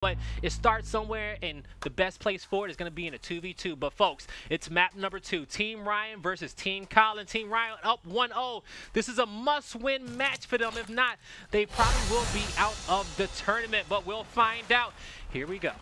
but it starts somewhere and the best place for it is going to be in a 2v2 but folks it's map number two team ryan versus team colin. Team ryan up 1-0 this is a must-win match for them. If not they probably will be out of the tournament but we'll find out. Here we go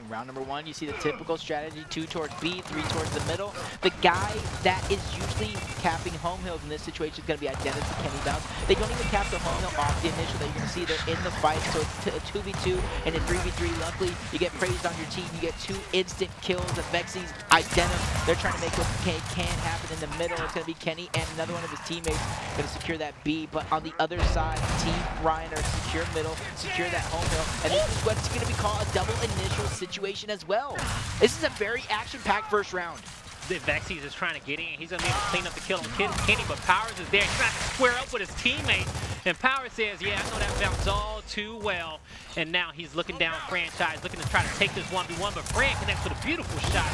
in round number one, you see the typical strategy, two towards B, three towards the middle. The guy that is usually capping home hills in this situation is going to be Identity Kenny Bounce. They don't even cap the home hill off the initial that you can see they're in the fight. So it's a 2v2 and a 3v3. Luckily, you get Praized on your team. You get two instant kills of Vexy's Identity. They're trying to make what can, can happen in the middle. It's going to be Kenny and another one of his teammates going to secure that B. But on the other side, Team Ryan are secure middle, secure that home hill. And this is what's going to be called a double initial situation situation as well. This is a very action-packed first round. The Vexys is trying to get in. He's going to be able to clean up the kill on Kenny, but PowerZ is there. He's trying to square up with his teammate. And PowerZ says, yeah, I know that bounce all too well. And now he's looking down Franchise, looking to try to take this 1v1, but Fran connects with a beautiful shot.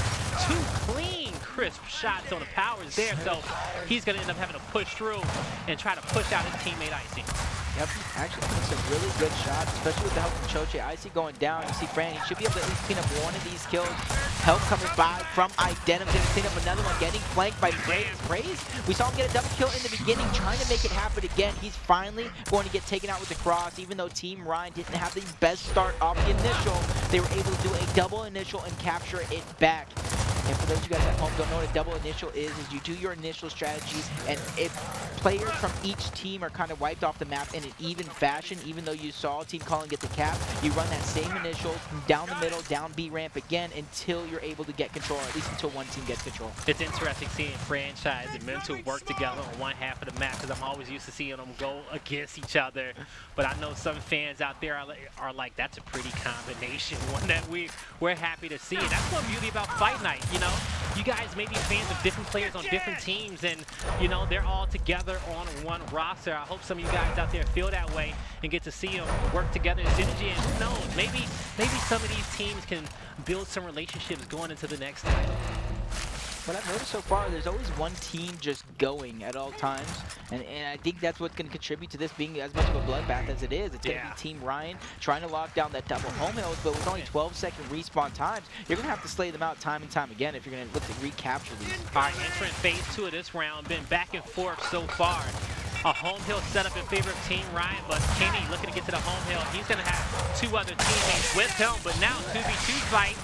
Two clean, crisp shots on the PowerZ there, so he's going to end up having to push through and try to push out his teammate Icy. Yep, actually some really good shots, especially with the help of Choche. Icy going down. You see Fran, he should be able to at least clean up one of these kills. Help coming by from Identim. Gonna clean up another one, getting flanked by Praise. Praise, we saw him get a double kill in the beginning, trying to make it happen again. He's finally going to get taken out with the cross, even though Team Ryan didn't have the best start off the initial. They were able to do a double initial and capture it back. And for those of you guys at home don't know what a double initial is, is you do your initial strategy, and if players from each team are kind of wiped off the map in an even fashion, even though you saw Team Colin get the cap, you run that same initial down the middle, down B ramp again until you're able to get control, at least until one team gets control. It's interesting seeing franchise and mental work together on one half of the map because I'm always used to seeing them go against each other. But I know some fans out there are, are like, that's a pretty combination, one that we, we're happy to see. And that's one beauty about Fight Night you know, you guys may be fans of different players on different teams and, you know, they're all together on one roster. I hope some of you guys out there feel that way and get to see them work together in synergy. And who knows, maybe, maybe some of these teams can build some relationships going into the next title what I've noticed so far, there's always one team just going at all times, and, and I think that's what's going to contribute to this being as much of a bloodbath as it is. It's going to yeah. be Team Ryan trying to lock down that double home hills, but with only 12 second respawn times, you're going to have to slay them out time and time again if you're going to look to recapture these. All right, entrant phase two of this round, been back and forth so far. A home hill setup in favor of Team Ryan, but Kenny looking to get to the home hill. He's going to have two other teammates with him, but now 2v2 fight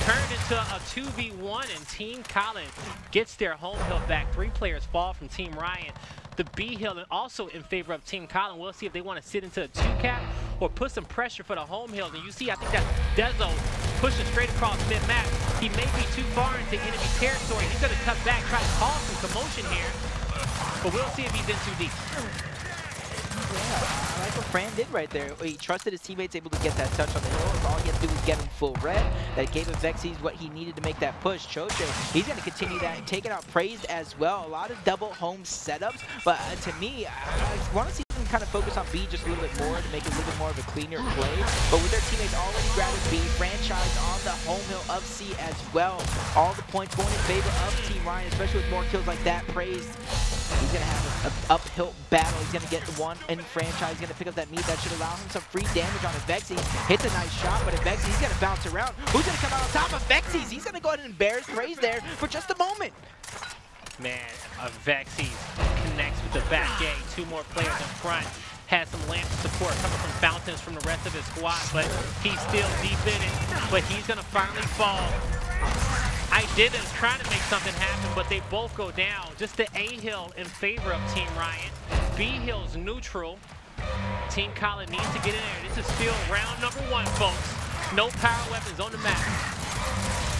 turned into a 2v1 and Team Colin gets their home hill back. Three players fall from Team Ryan. The B hill also in favor of Team Colin. We'll see if they want to sit into a two cap or put some pressure for the home hill. And you see, I think that's Dezo pushing straight across mid-map. He may be too far into enemy territory. He's going to cut back, try to cause some commotion here. But we'll see if he's in too deep. Yeah, I like what Fran did right there. He trusted his teammates able to get that touch on the hill. All he had to do was get him full red. That gave him what he needed to make that push. Choche, he's going to continue that it out Praized as well. A lot of double home setups. But uh, to me, I, I want to see them kind of focus on B just a little bit more to make it a little bit more of a cleaner play. But with their teammates already grabbing B, franchise on the home hill of C as well. All the points going in favor of Team Ryan, especially with more kills like that. Praized He's going to have an uphill battle. He's going to get one in franchise. He's going to pick up that meat. That should allow him some free damage on a Vexy. Hits a nice shot, but a Vexy, he's going to bounce around. Who's going to come out on top of Vexy's? He's going to go ahead and embarrass Praise there for just a moment. Man, a Vexy connects with the back gate. Two more players in front. Has some lamp support coming from Fountains from the rest of his squad, but he's still deep in it. But he's going to finally fall. I did it trying to make something happen, but they both go down. Just the A hill in favor of Team Ryan. B hill's neutral. Team Colin needs to get in there. This is still round number one, folks. No power weapons on the map.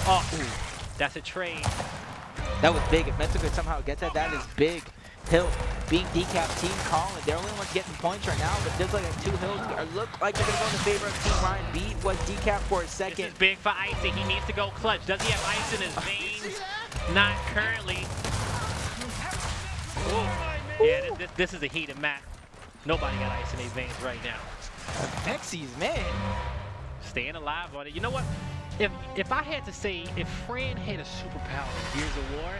Oh, ooh, that's a trade. That was big. If could somehow get that, that is big. Hill being decap Team Colin. They're only ones getting points right now, but there's like a two hills look like they're gonna go in favor of Team Ryan. B was decap for a second. This is big for Icy. He needs to go clutch. Does he have ice in his veins? Not currently. Ooh. Yeah, this, this is a heated map. Nobody got ice in their veins right now. Vexys, man. Staying alive on it. You know what? If if I had to say, if Fran had a superpower in Gears of War,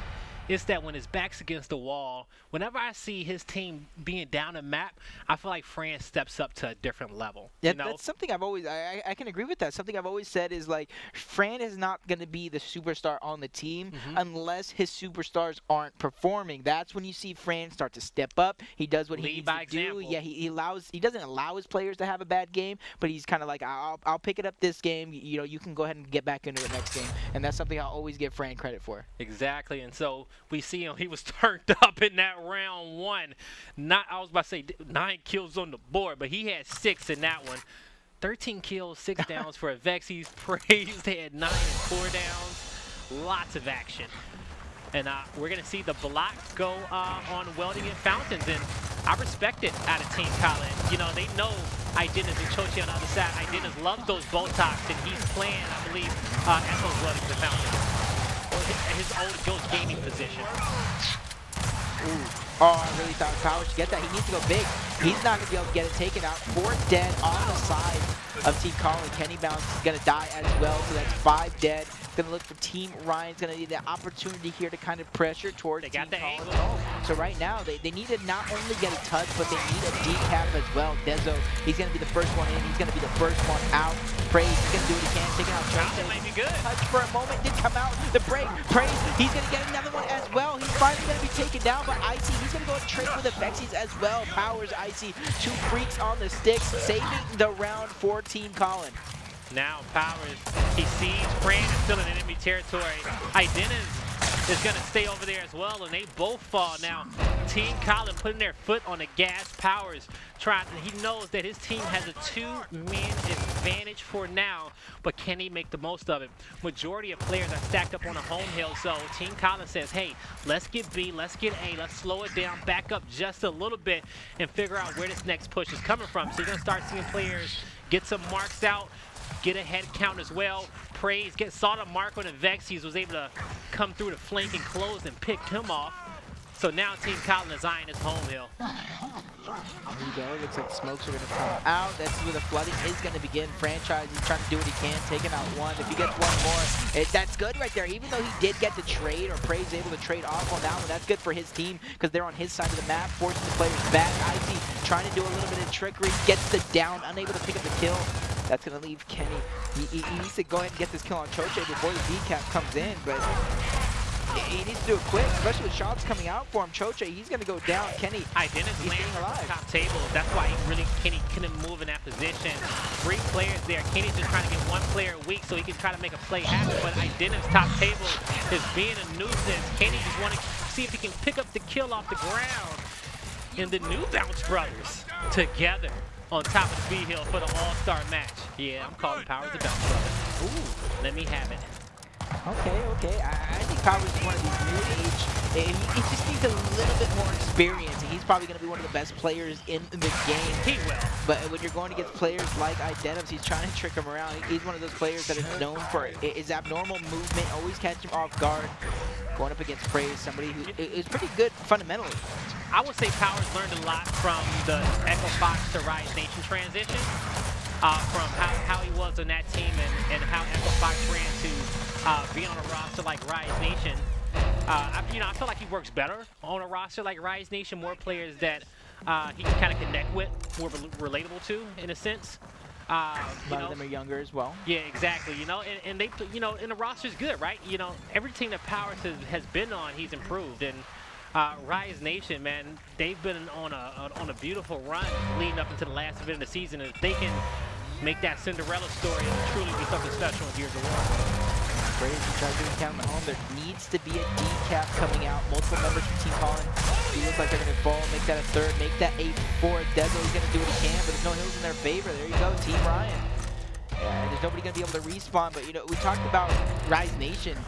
it's that when his back's against the wall, whenever I see his team being down a map, I feel like Fran steps up to a different level. Yeah, you know? that's something I've always I, I can agree with that. Something I've always said is like Fran is not going to be the superstar on the team Mhm. unless his superstars aren't performing. That's when you see Fran start to step up. He does what he needs to do. example. Yeah, he, he allows he doesn't allow his players to have a bad game, but he's kind of like I'll I'll pick it up this game. You know, you can go ahead and get back into it next game, and that's something I'll always give Fran credit for. Exactly, and so we see him. He was turned up in that round one. Not I was about to say nine kills on the board, but he had six in that one. Thirteen kills, six downs for Avex. He's Praized. they had nine and four downs. Lots of action, and uh, we're gonna see the block go uh, on Welding and Fountains, and I respect it out of Team Colin. You know they know Idenas and Choche on the other side. Idenas love those Boltoks, and he's playing, I believe, uh, Echo's Welding and Fountains his, old ghost gaming position. Oh, I really thought PowerZ should get that. He needs to go big. He's not going to be able to get it taken out. Four dead on the side of Team Colin. Kenny Bounce is going to die as well, so that's five dead. Going to look for Team Ryan's going to need the opportunity here to kind of pressure towards They got Team the Colin. angle. So right now, they, they need to not only get a touch, but they need a decap as well. Dezo, he's going to be the first one in. He's going to be the first one out. Praise, he's going to do what he can, taking out Trace. might be good. Touch for a moment, did come out. The break, Praise, he's going to get another one as well. He's finally going to be taken down by Icy. He's going to go and trick with the Vexies as well. PowerZ Icy, two freaks on the sticks, saving the round for Team Colin. Now PowerZ, he sees Fran is still in enemy territory. Idenas is going to stay over there as well, and they both fall. Now, Team Colin putting their foot on the gas. PowerZ trying. He knows that his team has a two-man advantage for now, but can he make the most of it? Majority of players are stacked up on a home hill, so Team Colin says, hey, let's get B, let's get A, let's slow it down, back up just a little bit, and figure out where this next push is coming from. So you're going to start seeing players get some marks out, get a head count as well. Praise, get saw the mark on the Vexies, was able to come through the flank and close and picked him off. So now Team Colin is eyeing his home hill. There you go. Looks like smokes are going to come out. That's where the flooding is going to begin. Franchise, is trying to do what he can, taking out one. If he gets one more, it, that's good right there. Even though he did get to trade, or Praise able to trade off on that one, that's good for his team because they're on his side of the map, forcing the players back. Icy trying to do a little bit of trickery, gets the down, unable to pick up the kill. That's going to leave Kenny. He, he, he needs to go ahead and get this kill on Choche before the decap comes in, but he needs to do it quick, especially with shots coming out for him. Choche, he's going to go down. Kenny, Idenas He's lands staying on alive. top table. That's why he really Kenny couldn't move in that position. Three players there. Kenny's just trying to get one player weak so he can try to make a play happen. But Idenas top table is being a nuisance. Kenny just want to see if he can pick up the kill off the ground. And the new Bounce Brothers together on top of the B Hill for the All-Star match. Yeah, I'm calling PowerZ the Bounce Brothers. Ooh, let me have it. Okay, okay. I, I think PowerZ is one of these new age. and He, he just needs a little bit more experience. He's probably going to be one of the best players in the game. He will. But when you're going against players like Identims, he's trying to trick him around. He's one of those players that is known for his abnormal movement, always catch him off guard. Going up against Praise, somebody who is pretty good fundamentally. I would say PowerZ learned a lot from the Echo Fox to Rise Nation transition, uh, from how, how he was on that team and, and how Echo Fox ran to uh, be on a roster like Rise Nation. Uh, I, you know, I feel like he works better on a roster like Rise Nation, more players that uh, he can kind of connect with, more rel- relatable to, in a sense. Uh, A lot know, of them are younger as well. yeah, exactly. You know, and, and they, you know, and the roster's good, right? You know, every team that PowerZ has, has been on, he's improved. And uh, Rise Nation, man, they've been on a on a beautiful run leading up into the last event of the season. If they can make that Cinderella story and truly be something special in Gears of War. Praise and try doing count home. There needs to be a decap coming out. Multiple members from Team Colin. They look like they're going to fall. Make that a third. Make that a fourth. Dezo is going to do what he can, but there's no hills in their favor. There you go, Team Ryan. Yeah, there's nobody going to be able to respawn, but you know, we talked about Rise Nation.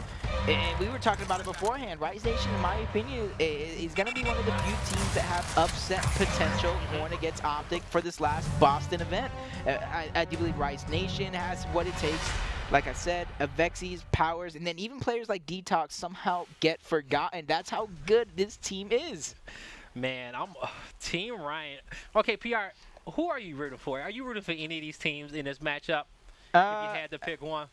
And we were talking about it beforehand. Rise Nation, in my opinion, is going to be one of the few teams that have upset potential going against Optic for this last Boston event. Uh, I, I do believe Rise Nation has what it takes. Like I said, Avexys, PowerZ, and then even players like Detox somehow get forgotten. That's how good this team is. Man, I'm Team Ryan. Okay, PR, who are you rooting for? Are you rooting for any of these teams in this matchup? if Uh, you had to pick one.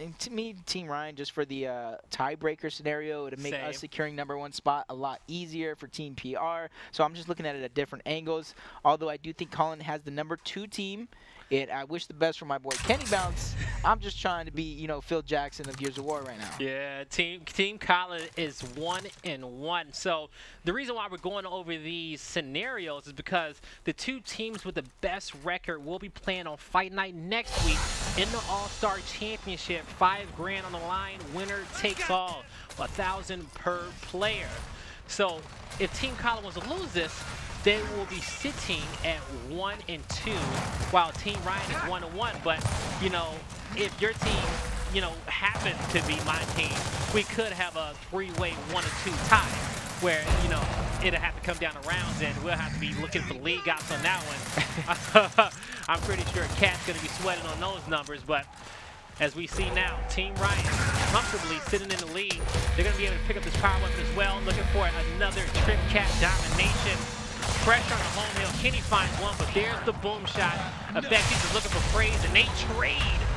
and to me, Team Ryan, just for the uh, tiebreaker scenario, to make Same. us securing number one spot a lot easier for Team PR. So I'm just looking at it at different angles. Although I do think Colin has the number two team. I wish the best for my boy Kenny Bounce. I'm just trying to be, you know, Phil Jackson of Gears of War right now. Yeah, team Team Colin is one and one. So the reason why we're going over these scenarios is because the two teams with the best record will be playing on Fight Night next week in the All Star Championship. Five grand on the line, winner takes all, a thousand per player. So if Team Colin was to lose this, they will be sitting at one and two, while Team Ryan is one and one. But you know, if your team, you know, happens to be my team, we could have a three-way one and two tie, where you know it'll have to come down to rounds, and we'll have to be looking for league outs on that one. I'm pretty sure Cat's gonna be sweating on those numbers, but. As we see now, Team Ryan comfortably sitting in the lead. They're going to be able to pick up this power weapon as well. Looking for another Trip Cap domination. Pressure on the home hill. Kenny finds one, but there's the boom shot. Effect, he's just looking for praise, and they trade.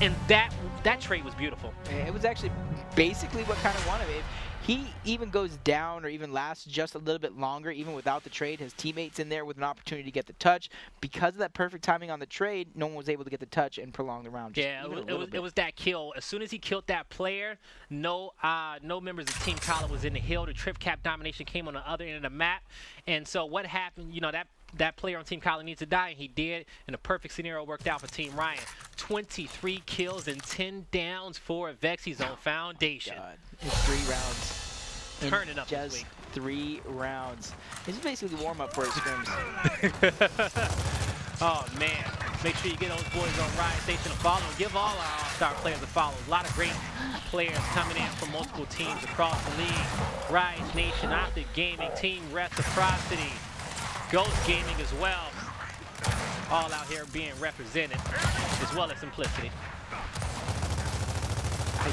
And that that trade was beautiful. It was actually basically what kind of wanted. If he even goes down or even lasts just a little bit longer, even without the trade, his teammates in there with an opportunity to get the touch. Because of that perfect timing on the trade, no one was able to get the touch and prolong the round. Yeah, it was, it was, it was that kill. As soon as he killed that player, no uh, no members of Team Colin was in the hill. The trip cap domination came on the other end of the map. And so what happened, you know, that that player on Team Colin needs to die, and he did. And the perfect scenario worked out for Team Ryan. 23 kills and 10 downs for Vexy's on Foundation. God, in three rounds. In Turning up this just week. three rounds. This is basically warm up for his scrims. Oh man, make sure you get those boys on Rise Nation a follow. Give all our All-Star players a follow. A lot of great players coming in from multiple teams across the league. Rise Nation, Optic Gaming, Team Reciprocity, Ghost Gaming as well. All out here being represented, as well as Simplicity.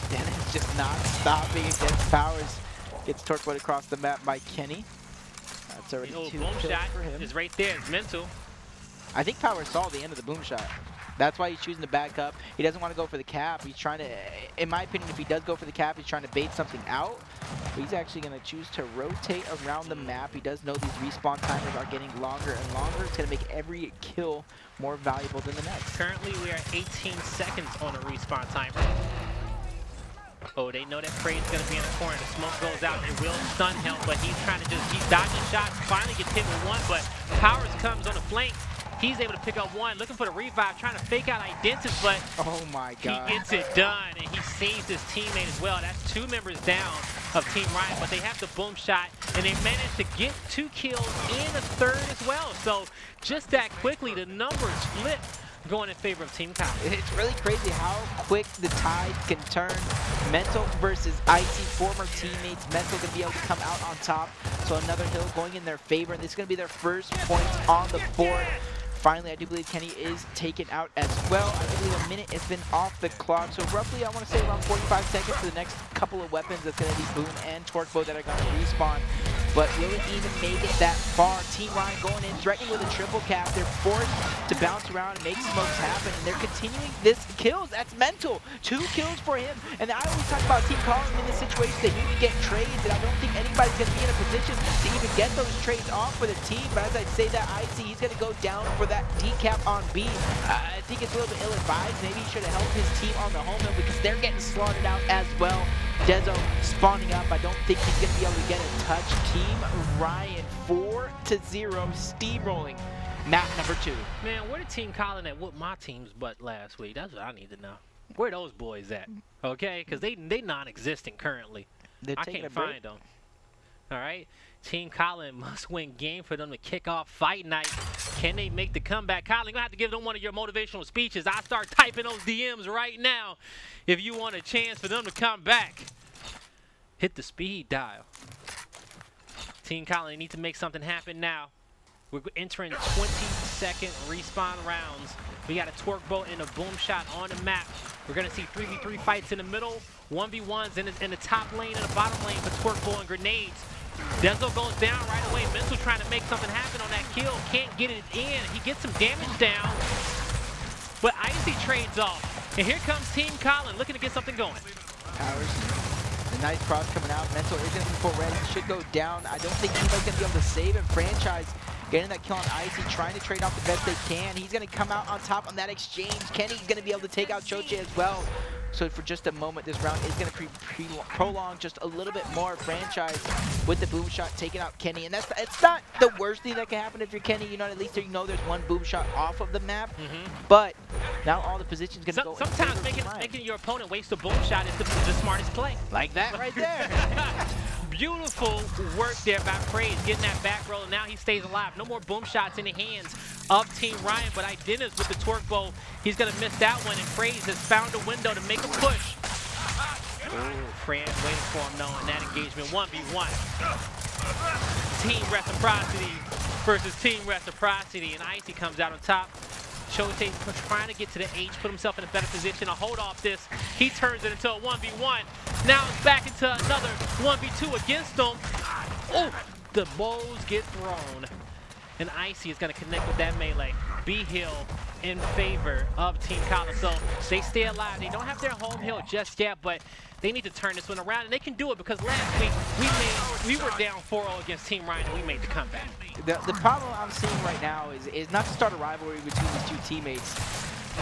Dennis just not stopping against PowerZ. Gets torqued across the map by Kenny. That's already The old two boom shot for him. is right there. It's mental. I think PowerZ saw the end of the boom shot. That's why he's choosing to back up. He doesn't want to go for the cap. He's trying to, in my opinion, if he does go for the cap, he's trying to bait something out. But he's actually going to choose to rotate around the map. He does know these respawn timers are getting longer and longer. It's going to make every kill more valuable than the next. Currently, we are 18 seconds on a respawn timer. Oh, they know that Prey's gonna be in the corner. The smoke goes out. It will stun him, but he's trying to just, he's dodging shots. Finally gets hit with one, but PowerZ comes on the flank. He's able to pick up one, looking for the revive, trying to fake out Identis, but Oh my god. he gets it done, and he saves his teammate as well. That's two members down of Team Ryan, but they have the boom shot, and they managed to get two kills and a third as well. So just that quickly, the numbers flip going in favor of Team Colin. It's really crazy how quick the tide can turn. Mental versus Icy, former teammates. Mental gonna be able to come out on top. So another hill going in their favor. And this is gonna be their first point on the board. Finally, I do believe Kenny is taken out as well. I believe a minute has been off the clock. So roughly, I want to say around 45 seconds for the next couple of weapons. That's going to be Boom and Torque Bow that are going to respawn. But will it even make it that far? Team Ryan going in, threatening with a triple cap. They're forced to bounce around and make smokes happen. And they're continuing this kills. That's mental. Two kills for him. And I always talk about Team Colin in this situation that he can get trades. And I don't think anybody's going to be in a position to even get those trades off for the team. But as I say that, Icy, he's going to go down for that decap on B. I think it's a little bit ill-advised. Maybe he should have helped his team on the home end because they're getting slaughtered out as well. Dezo spawning up. I don't think he's going to be able to get a touch. Team Ryan 4 to 0 steamrolling. Map number two. Man, where the Team Colin at What my team's butt last week? That's what I need to know. Where those boys at? Okay, because they they non-existent currently. They're I can't find them. All right, Team Colin must win game for them to kick off fight night. Can they make the comeback? Colin, you're gonna have to give them one of your motivational speeches. I start typing those DMs right now if you want a chance for them to come back. Hit the speed dial. Team Colin, need to make something happen now. We're entering 20 second respawn rounds. We got a torque bow and a boom shot on the map. We're gonna see 3v3 fights in the middle, 1v1s in the, in the top lane and the bottom lane for torque bow and grenades. Denzel goes down right away. Mental trying to make something happen on that kill. Can't get it in. He gets some damage down. But Icy trades off. And here comes Team Colin looking to get something going. PowerZ. The nice cross coming out. Mental is going to be full red. Should go down. I don't think Emo's going to be able to save him. Franchise getting that kill on Icy, trying to trade off the best they can. He's going to come out on top on that exchange. Kenny's going to be able to take out Choche as well. So for just a moment, this round is going to prolong just a little bit more franchise with the boom shot taking out Kenny. And that's it's not the worst thing that can happen if you're Kenny. You know, at least you know there's one boom shot off of the map. Mm -hmm. But now all the positions going to so, go. Sometimes making, making your opponent waste a boom shot is the, the smartest play. Like that right there. Beautiful work there by Praise, getting that back roll, and now he stays alive. No more boom shots in the hands of Team Ryan, but Idennis with the torque bow, he's going to miss that one, and Praise has found a window to make a push. Ooh, Fran waiting for him knowing that engagement 1v1. Team Reciprocity versus Team Reciprocity, and Icy comes out on top. Choche trying to get to the H, put himself in a better position to hold off this. He turns it into a 1v1. Now it's back into another 1v2 against him. Oh, the bows get thrown and Icy is going to connect with that melee. B-Hill in favor of Team Colin. So they stay alive. They don't have their home hill just yet, but they need to turn this one around, and they can do it because last week we made we were down 4-0 against Team Ryan, and we made the comeback. The, the problem I'm seeing right now is, is not to start a rivalry between these two teammates,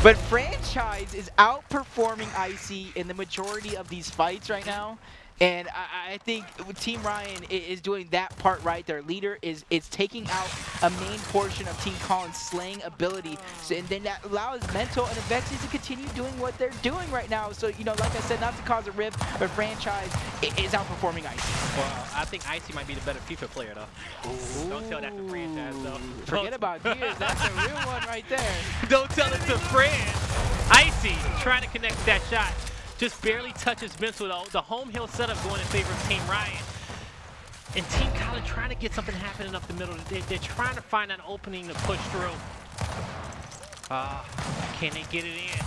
but Franchise is outperforming Icy in the majority of these fights right now. And I, I, think Team Ryan is doing that part right. Their leader is is taking out a main portion of Team Colin's slaying ability. So, and then that allows Mental and Avexys to continue doing what they're doing right now. So, you know, like I said, not to cause a rift, but franchise is outperforming Icy. Well, I think Icy might be the better FIFA player, though. Ooh. Don't tell that to franchise, though. Forget about years. That's a real one right there. Don't tell it to Fran. Icy trying to connect that shot. Just barely touches Mental though. The home hill setup going in favor of Team Ryan. And Team Colin trying to get something happening up the middle. They're, they're trying to find an opening to push through. Uh, can they get it in?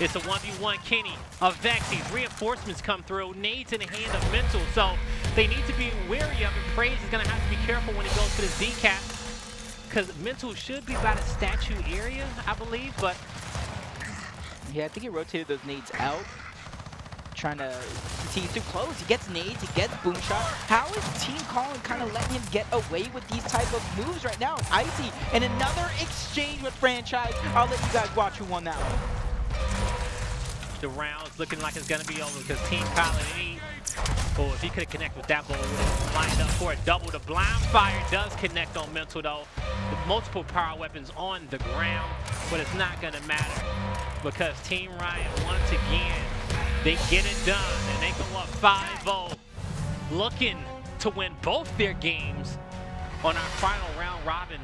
It's a 1v1 Kenny of Vexy. Reinforcements come through. Nades in the hand of Mental. So they need to be wary of it. Praise is going to have to be careful when he goes to the Z-cap. Because Mental should be by the statue area, I believe. But yeah, I think he rotated those nades out trying to see too close. He gets nades, he gets boom shot. How is Team Colin kind of letting him get away with these type of moves right now? Icy and another exchange with franchise. I'll let you guys watch who won that one. The round's looking like it's gonna be over because Team Colin he Oh, if he could connect with that ball, lined up for a double. The blind fire does connect on mental though. The multiple power weapons on the ground, but it's not gonna matter because Team Ryan once again they get it done, and they go up 5-0, looking to win both their games on our final round robin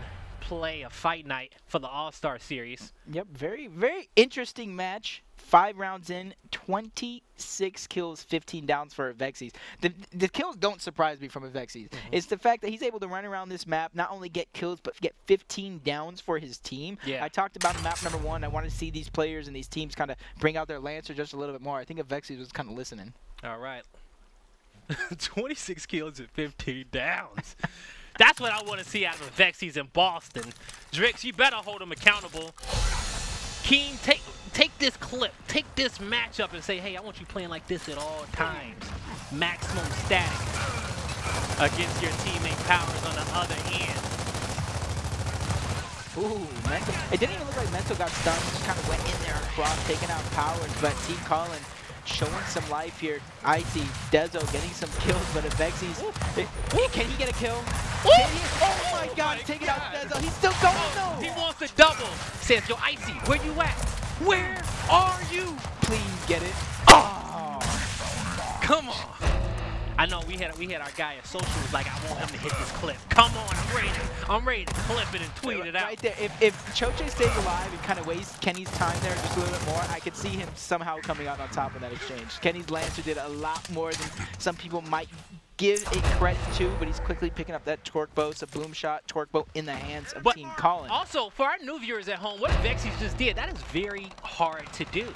play of Fight Night for the All-Star Series. Yep, very, very interesting match. Five rounds in, 26 kills, 15 downs for Avexys. The, the kills don't surprise me from Avexys. Mm -hmm. It's the fact that he's able to run around this map, not only get kills, but get 15 downs for his team. Yeah. I talked about map number one. I wanted to see these players and these teams kind of bring out their Lancer just a little bit more. I think Avexys was kind of listening. All right. 26 kills and 15 downs. That's what I want to see out of Avexys in Boston. Drix, you better hold him accountable. Keen, take take this clip, take this matchup and say, hey, I want you playing like this at all times. Maximum static against your teammate PowerZ on the other end. Ooh, Mental. It didn't even look like Mental got stunned. Just kind of went in there across, taking out PowerZ. But Team Colin showing some life here. Icy, Dezo getting some kills, but if Avexys, can he get a kill? Oh my god, oh it out Dezo. He's still going though. He wants to double. Says, yo, Icy, where you at? Where are you? Please get it. Oh, come on. I know we had we had our guy at social was like, I want him to hit this clip. Come on, I'm ready. I'm ready to clip it and tweet it out. Right there. If if Choche stays alive and kind of wastes Kenny's time there just a little bit more, I could see him somehow coming out on top of that exchange. Kenny's Lancer did a lot more than some people might give it credit to, but he's quickly picking up that torque bow, so boom shot, torque bow in the hands of but Team Colin. Also, for our new viewers at home, what Vexys just did, that is very hard to do.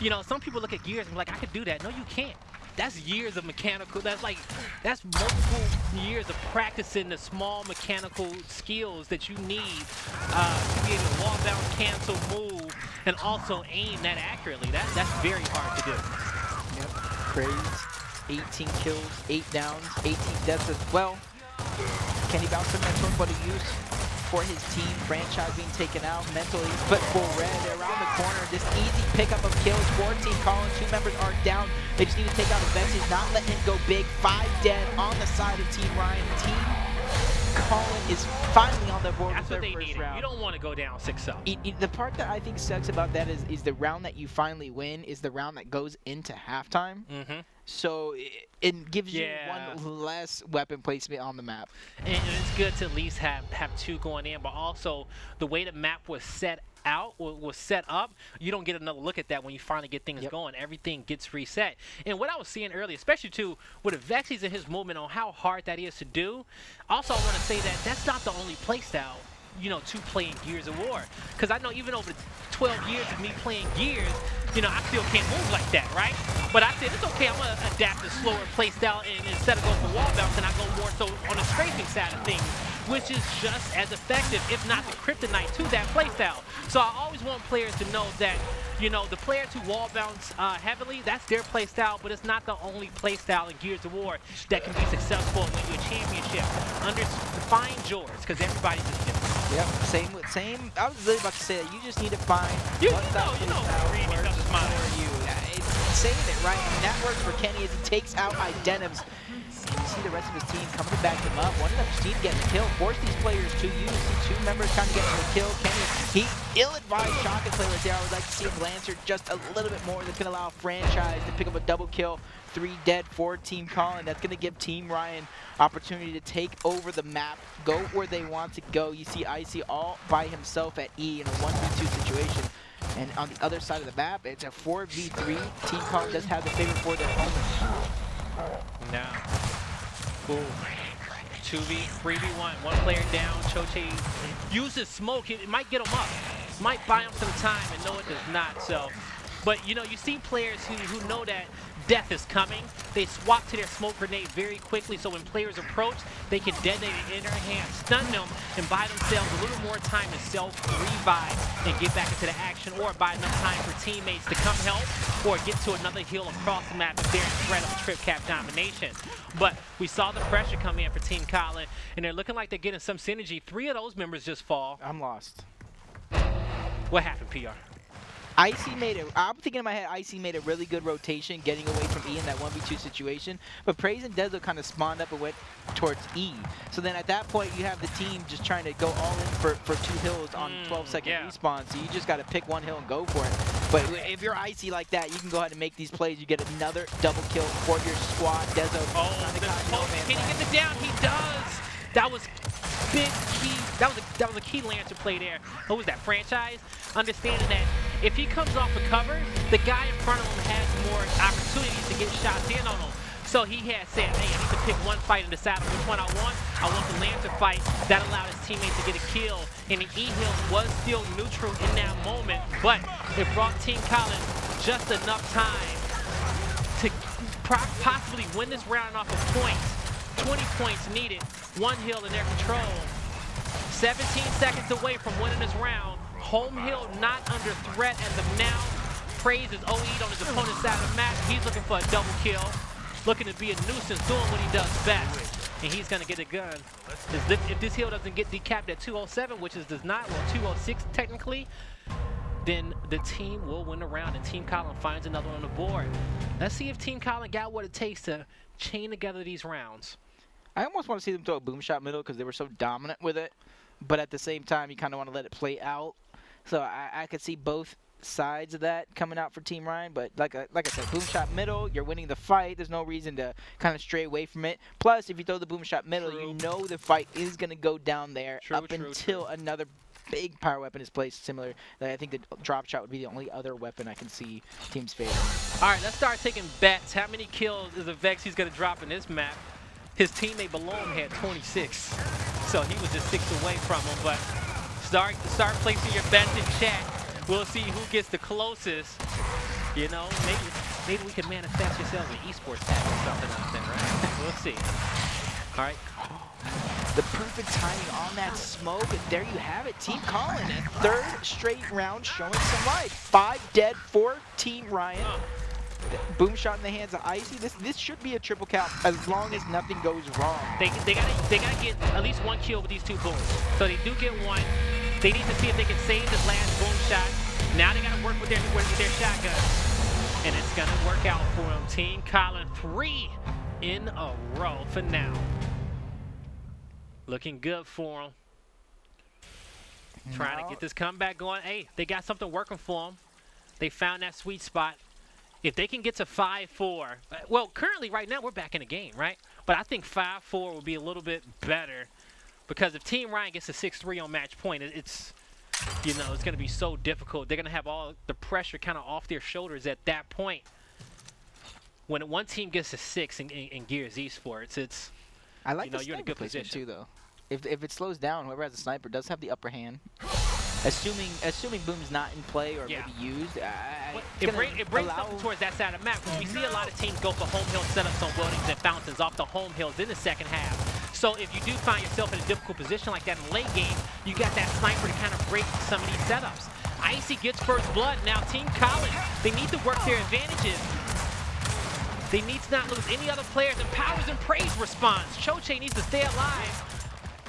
You know, some people look at gears and be like, I could do that. No, you can't that's years of mechanical, that's like, that's multiple years of practicing the small mechanical skills that you need uh, to be able to wall bounce, cancel, move, and also aim that accurately. That, that's very hard to do. Yep. Praise. 18 kills, 8 downs, 18 deaths as well. Can he bounce the mental what he use for his team? Franchise being taken out, mentally but full red. Around the corner. This easy pickup of kills for Team Colin. Two members are down. They just need to take out Avexys, not let him go big. Five dead on the side of Team Ryan. Team Colin is finally on the board That's with what their they first needed. round. You don't want to go down 6-0. It- it- the part that I think sucks about that is, is the round that you finally win is the round that goes into halftime. Mm-hmm. So it, it gives Yeah. you one less weapon placement on the map. And it's good to at least have, have two going in, but also the way the map was set out, wa- was set up, you don't get another look at that when you finally get things Yep. going. Everything gets reset. And what I was seeing earlier, especially too with Vexys and his movement on how hard that is to do, also I want to say that that's not the only playstyle you know, to playing Gears of War. Because I know even over 12 years of me playing Gears, you know, I still can't move like that, right? But I said, it's okay, I'm going to adapt a slower playstyle, and instead of going for wall bounce, and I go more so on the strafing side of things, which is just as effective, if not the kryptonite to that playstyle. So I always want players to know that, you know, the players who wall bounce uh, heavily, that's their playstyle, but it's not the only playstyle in Gears of War that can be successful and win you a championship. Under define yours, because everybody's just different. Yep. Same with same. I was really about to say that you just need to find You- you style know- you know mine. for you. It's saying it right. Mean, that works for Kenny as he takes out Identims. You see the rest of his team coming to back him up. One of them need to the kill. Force these players to use. See two members kind of getting the kill. Kenny, he ill-advised shotgun play right there. I would like to see him Lancer just a little bit more. That's going to allow Franchise to pick up a double kill. Three dead for Team Colin. That's going to give Team Ryan opportunity to take over the map, go where they want to go. You see Icy all by himself at E in a 1v2 situation. And on the other side of the map, it's a 4v3. Team Colin does have the favor for their home. Now, boom. 2v, 3v1, one player down. Choche uses smoke. It, it might get him up. Might buy him some time, and no, it does not. So, but you know, you see players who, who know that death is coming. They swap to their smoke grenade very quickly, so when players approach, they can detonate it in their hand, stun them, and buy themselves a little more time to self-revive and get back into the action, or buy enough time for teammates to come help, or get to another hill across the map if they're in threat of a trip cap domination. But we saw the pressure come in for Team Colin, and they're looking like they're getting some synergy. Three of those members just fall. I'm lost. What happened, PR? Icy made it. I'm thinking in my head, Icy made a really good rotation, getting away from E in that 1v2 situation. But Praise and Dezo kind of spawned up and went towards E. So then at that point, you have the team just trying to go all in for, for two hills on Mm, 12 second yeah. respawn. So you just got to pick one hill and go for it. But if you're Icy like that, you can go ahead and make these plays. You get another double kill for your squad. Dezo. Oh, the got no smoke. Can he get the down? He does. That was big key. That was a, that was a key Lancer play there. Who was that? Franchise. Understanding that if he comes off the cover, the guy in front of him has more opportunities to get shots in on him. So he had said, hey, I need to pick one fight and decide which one I want. I want the Lancer fight. That allowed his teammate to get a kill. And the E-Hill was still neutral in that moment, but it brought Team Collins just enough time to possibly win this round off of points. 20 points needed, one hill in their control. 17 seconds away from winning this round. Home hill not under threat as of now. Praise is OE'd on his opponent's side of the map. He's looking for a double kill. Looking to be a nuisance, doing what he does best. And he's gonna get a gun. If this, if this hill doesn't get decapped at 207, which is does not, well 206 technically, then the team will win the round and Team Colin finds another one on the board. Let's see if Team Colin got what it takes to chain together these rounds. I almost want to see them throw a boom shot middle because they were so dominant with it. But at the same time, you kind of want to let it play out. So I, I could see both sides of that coming out for Team Ryan. But like I, like I said, boom shot middle, you're winning the fight. There's no reason to kind of stray away from it. Plus, if you throw the boom shot middle, True. you know the fight is going to go down there True, up true, until another big power weapon is placed similar. I think the drop shot would be the only other weapon I can see teams favor. All right, let's start taking bets. How many kills is Avexys going to drop in this map? His teammate below had 26, so he was just six away from him. But start start placing your bets in chat. We'll see who gets the closest. You know, maybe maybe we can manifest yourselves an esports tag or something out there, right? We'll see. All right. the perfect timing on that smoke. And there you have it. Team Colin, third straight round showing some life. Five dead for Team Ryan. Boom shot in the hands of Icy. This this should be a triple cap as long as nothing goes wrong. They, they gotta they gotta get at least one kill with these two booms. So they do get one. They need to see if they can save this last boom shot. Now they gotta work with their with their shotguns. And it's gonna work out for them. Team Colin three in a row for now. Looking good for them. Trying to get this comeback going. Hey, they got something working for them. They found that sweet spot. If they can get to 5-4, uh, well, currently right now we're back in the game, right? But I think 5-4 would be a little bit better because if Team Ryan gets a 6-3 on match point, it's you know, it's going to be so difficult. They're going to have all the pressure kind of off their shoulders at that point. When one team gets a 6 in, in, in Gears Esports, it's I like you know, you're in a good position. too, though. If, if it slows down, whoever has a sniper does have the upper hand. Assuming assuming Boom's not in play or Yeah. maybe used, uh, it, bring, it brings something towards that side of the map we see a lot of teams go for home hill setups on weldings and fountains off the home hills in the second half. So if you do find yourself in a difficult position like that in the late game, you got that sniper to kind of break some of these setups. Icy gets first blood. Now Team Colin, they need to work their advantages. They need to not lose any other players. And PowerZ and Praise responds. Choche needs to stay alive.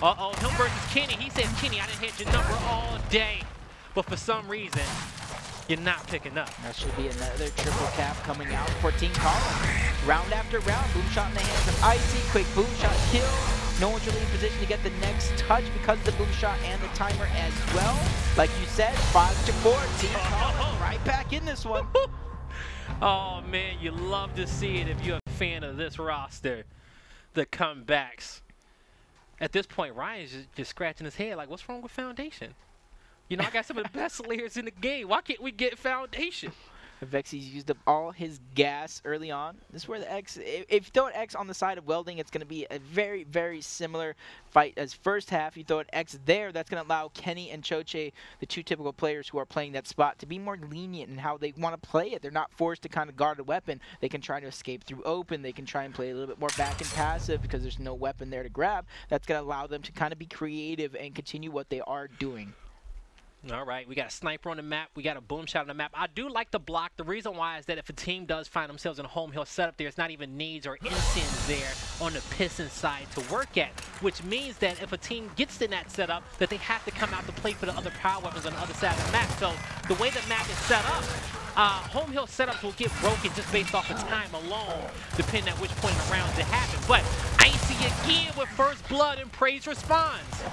Uh-oh, him versus Kenny. He says, Kenny, I didn't hit your number all day. But for some reason, you're not picking up. That should be another triple cap coming out for Team Colin. Round after round, boom shot in the hands of Icy, quick boom shot kill. No one's really in position to get the next touch because of the boom shot and the timer as well. Like you said, five to four, Team Colin right back in this one. Oh man, you love to see it if you're a fan of this roster. The comebacks. At this point, Ryan's just, just scratching his head like, what's wrong with Foundation? You know, I got some of the best layers in the game. Why can't we get Foundation? Vexy's used up all his gas early on. This is where the X, if, if you throw an X on the side of welding, it's going to be a very, very similar fight as first half. You throw an X there, that's going to allow Kenny and Choche, the two typical players who are playing that spot, to be more lenient in how they want to play it. They're not forced to kind of guard a weapon. They can try to escape through open. They can try and play a little bit more back and passive because there's no weapon there to grab. That's going to allow them to kind of be creative and continue what they are doing. All right, we got a sniper on the map. We got a boom shot on the map. I do like the block. The reason why is that if a team does find themselves in a home hill setup, there's not even needs or incins there on the Piston side to work at, which means that if a team gets in that setup, that they have to come out to play for the other power weapons on the other side of the map. So the way the map is set up, uh, home hill setups will get broken just based off of time alone, depending at which point in the rounds it happens. But Icy again with first blood and praise responds.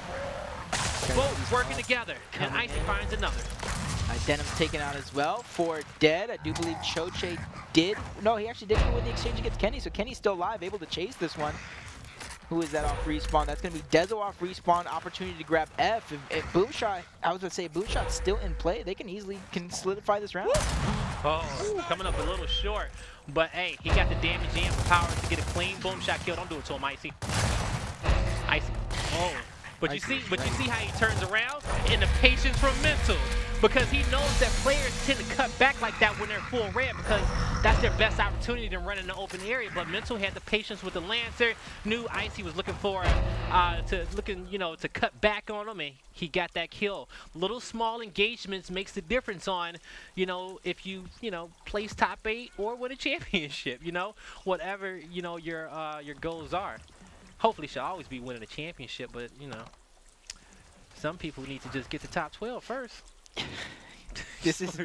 Both working together, and Icy in. finds another. Uh, Denham's taken out as well for dead. I do believe Choche did. No, he actually didn't win the exchange against Kenny, so Kenny's still alive, able to chase this one. Who is that off respawn? That's going to be Dezo off respawn. Opportunity to grab F. If, if Boomshot, I was going to say, Boomshot's still in play, they can easily can solidify this round. Oh, coming up a little short. But hey, he got the damage in for PowerZ to get a clean boom shot kill. Don't do it to him, Icy. Icy. Oh. But you see, but you see how he turns around and the patience from mental. Because he knows that players tend to cut back like that when they're full red because that's their best opportunity to run in the open area. But mental had the patience with the Lancer, knew Icy was looking for uh, to looking, you know, to cut back on him, and he got that kill. Little small engagements makes the difference on, you know, if you, you know, place top eight or win a championship. You know, whatever you know your uh, your goals are. Hopefully, she'll always be winning a championship, but you know, some people need to just get to top 12 first. this is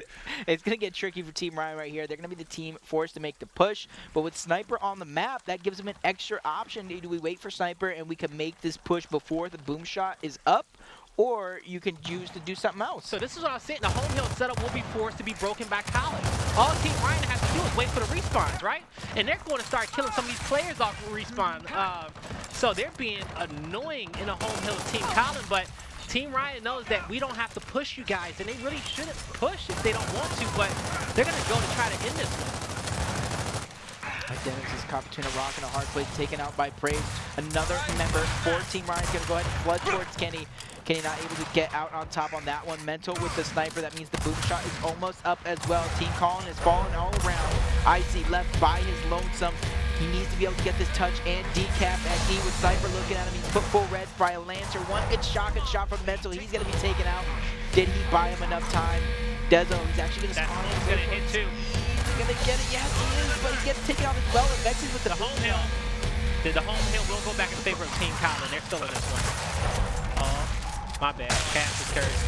it's gonna get tricky for Team Ryan right here. They're gonna be the team forced to make the push, but with Sniper on the map, that gives them an extra option. Do we wait for Sniper and we can make this push before the boom shot is up, or you can choose to do something else? So this is what I was saying. The home hill setup will be forced to be broken by college. All Team Ryan has to do is wait for the respawns, right? And they're going to start killing some of these players off of respawn. Uh, so they're being annoying in a home hill Team Colin, but Team Ryan knows that we don't have to push you guys, and they really shouldn't push if they don't want to, but they're going to go to try to end this one. Dennis is caught between a rock and a hard place, taken out by Praise. Another member for Team Ryan's gonna go ahead and flood towards Kenny. Kenny not able to get out on top on that one. Mental with the sniper, that means the boom shot is almost up as well. Team Colin is falling all around. Icy left by his lonesome. He needs to be able to get this touch and decap at D with Cypher looking at him. He's put full red by a Lancer. One good shotgun shot from Mental. He's going to be taken out. Did he buy him enough time? Dezo, he's actually going to spawn. home's gonna hit too. He's going to get it. Yes, he is, but he gets taken out as well. And Vexy's with the, The home hill. The, the home hill will go back in favor of Team Colin. They're still in this one. My bad. Cast is cursed.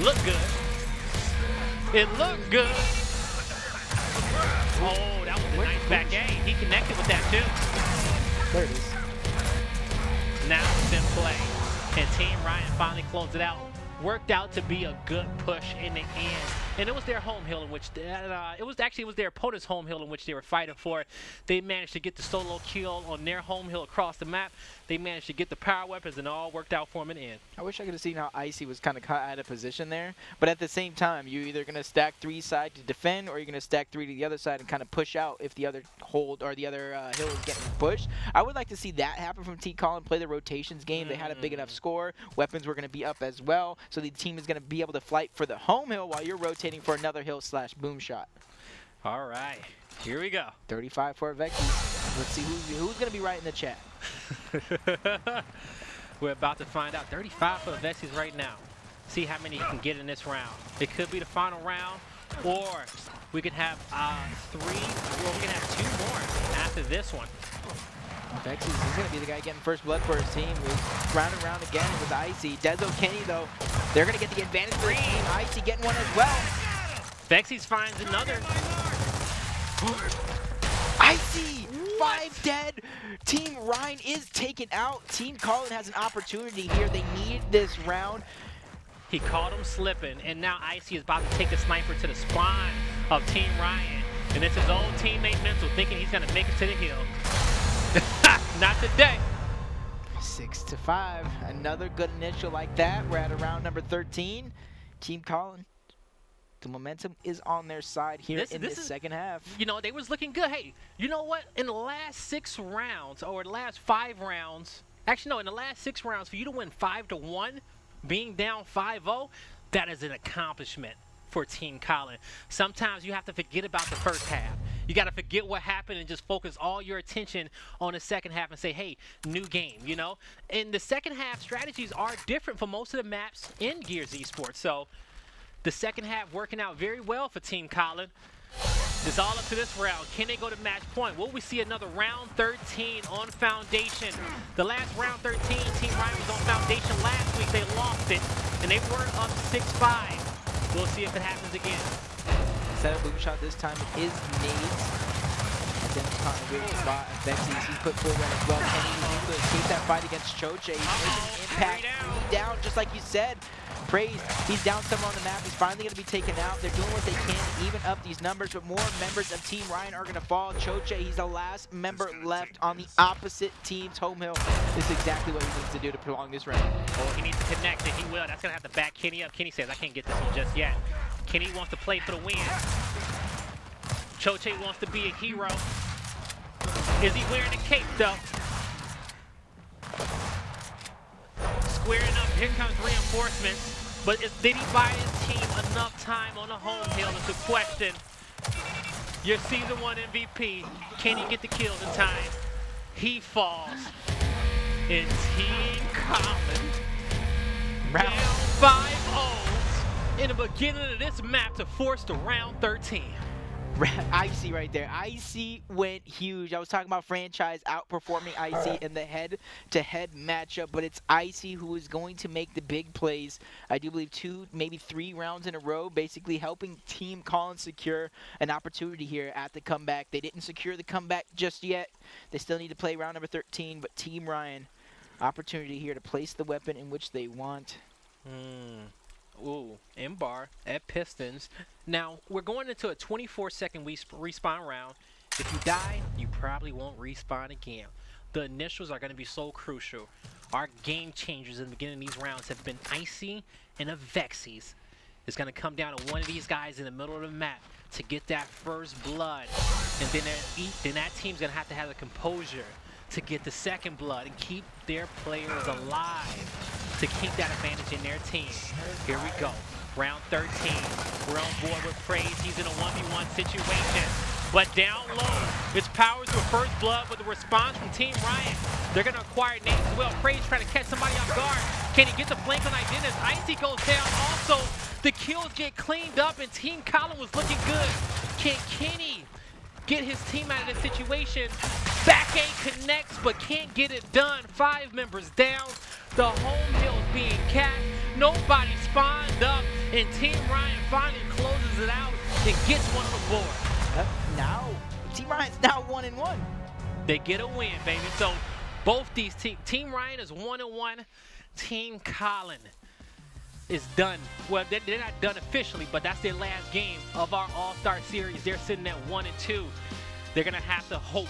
Look good. It looked good. Oh, that was a nice back A. He connected with that too. There it is. Now it's in play. And Team Ryan finally closed it out. Worked out to be a good push in the end. And it was their home hill in which, uh, it was actually it was their opponent's home hill in which they were fighting for. it. They managed to get the solo kill on their home hill across the map. They managed to get the power weapons and it all worked out for them in the end. I wish I could have seen how Icy was kind of caught out of position there. But at the same time, you're either going to stack three side to defend or you're going to stack three to the other side and kind of push out if the other hold or the other uh, hill is getting pushed. I would like to see that happen from T Colin, play the rotations game. They had a big enough score. Weapons were going to be up as well. So the team is going to be able to fight for the home hill while you're rotating for another hill slash boom shot. All right, here we go. 35 for Vexy. Let's see who's, who's going to be right in the chat. We're about to find out. 35 for Vexies right now. See how many you can get in this round. It could be the final round, or we could have uh, three, or we can have two more after this one. Vexy's he's going to be the guy getting first blood for his team. Who's round and round again with Icy. Dezo Kenny, though, they're going to get the advantage team. Icy getting one as well. Vexies finds another. Icy! Five dead! Team Ryan is taken out. Team Colin has an opportunity here. They need this round. He caught him slipping, and now Icy is about to take the sniper to the spine of Team Ryan. And it's his old teammate Mental thinking he's going to make it to the hill. Not today. Six to five. Another good initial like that. We're at around number 13. Team Colin. The momentum is on their side here This- in this is- second half. you know, they was looking good. Hey, you know what? In the last six rounds, or the last five rounds, actually no, in the last six rounds, for you to win five to one, being down 5-0, that is an accomplishment for Team Colin. Sometimes you have to forget about the first half. You got to forget what happened and just focus all your attention on the second half and say, hey, new game, you know? And the second half strategies are different for most of the maps in Gears Esports. So the second half working out very well for Team Colin. It's all up to this round. Can they go to match point? Will we see another round 13 on Foundation? The last round 13, Team Ryan was on Foundation last week. They lost it, and they were up 6-5. We'll see if it happens again. Set up boom shot this time. It is nades. Then caught in a weird spot. Vexy, he's put full red as well. Kenny was able to escape that fight against Choche. He's making an impact. three down. Three down, just like you said. Praized. He's down somewhere on the map. He's finally going to be taken out. They're doing what they can to even up these numbers, but more members of Team Ryan are going to fall. Choche, he's the last member left on the opposite team's home hill. This is exactly what he needs to do to prolong this round. Oh, he needs to connect, and he will. That's going to have to back Kenny up. Kenny says, I can't get this one just yet. Kenny wants to play for the win. Choche wants to be a hero. Is he wearing a cape, though? Squaring up, here comes reinforcements. But is, did he buy his team enough time on the home hill is the question. Your season one MVP, can he get the kills in time? He falls. And Team Colin Round down 5 in the beginning of this map to force to round 13. Icy right there. Icy went huge. I was talking about Franchis outperforming Icy in the head-to-head matchup, but it's Icy who is going to make the big plays. I do believe two, maybe three rounds in a row, basically helping Team Colin's secure an opportunity here at the comeback. They didn't secure the comeback just yet. They still need to play round number 13, but Team Ryan, opportunity here to place the weapon in which they want. Hmm. Ooh, Embar at Pistons. Now, we're going into a 24 second resp- respawn round. If you die, you probably won't respawn again. The initials are going to be so crucial. Our game changers in the beginning of these rounds have been Icy and Avexys. It's going to come down to one of these guys in the middle of the map to get that first blood. And then, that- then that team's going to have to have the composure to get the second blood and keep their players alive to keep that advantage in their team. Here we go. Round 13. We're on board with Praized. He's in a 1v1 situation. But down low, it's PowerZ with first blood with a response from Team Ryan. They're going to acquire nades as well. Praized trying to catch somebody off guard. Can he get the flank on Identivez? Icy goes down. Also, the kills get cleaned up and Team Colin was looking good. Can Kenny get his team out of this situation? Back A connects but can't get it done. Five members down. The home hill being capped. Nobody spawned up and Team Ryan finally closes it out and gets one on the board. Now, Team Ryan's now one and one. They get a win, baby. So both these teams, Team Ryan is one and one. Team Colin is done. Well, they're, they're not done officially, but that's their last game of our All-Star Series. They're sitting at one and two. They're gonna have to hope